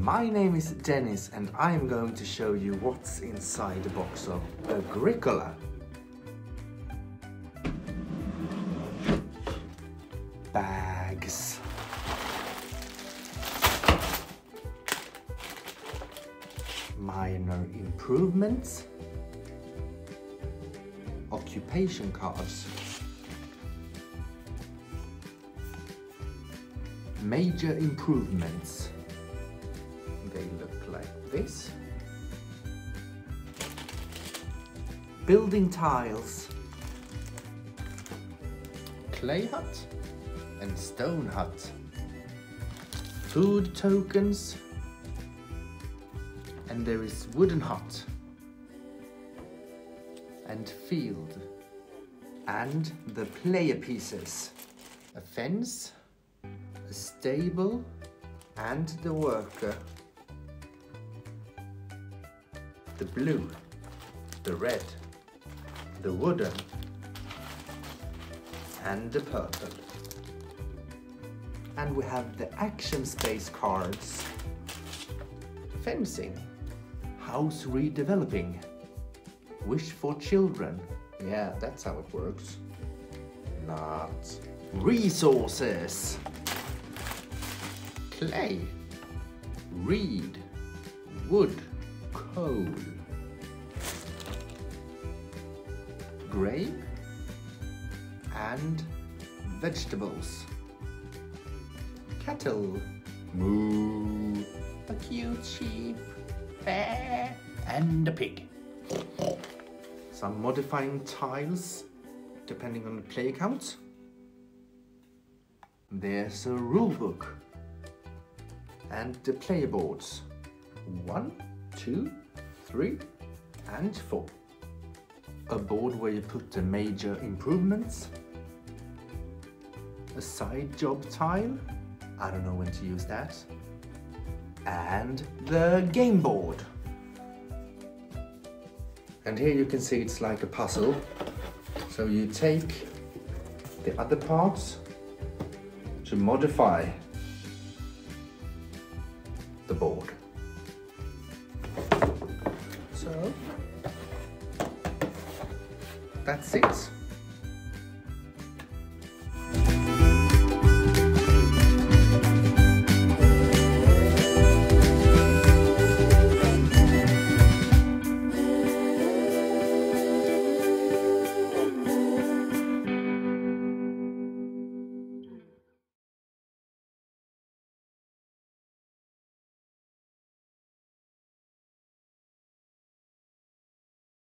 My name is Dennis and I am going to show you what's inside the box of Agricola. Bags. Minor improvements. Occupation cards. Major improvements. Like this. Building tiles. Clay hut and stone hut. Food tokens. And there is wooden hut. And field. And the player pieces. A fence a stable and the worker. The blue, the red, the wooden and the purple. And we have the action space cards. Fencing, house redeveloping, wish for children. Yeah, that's how it works. Not. Resources clay, reed, wood, coal, grape, and vegetables. Cattle, moo, a cute sheep, bear, and a pig. Some modifying tiles, depending on the play count. There's a rule book and the player boards. One, two, three, and four. A board where you put the major improvements. A side job tile. I don't know when to use that. And the game board. And here you can see it's like a puzzle. So you take the other parts to modify the board. So that's it.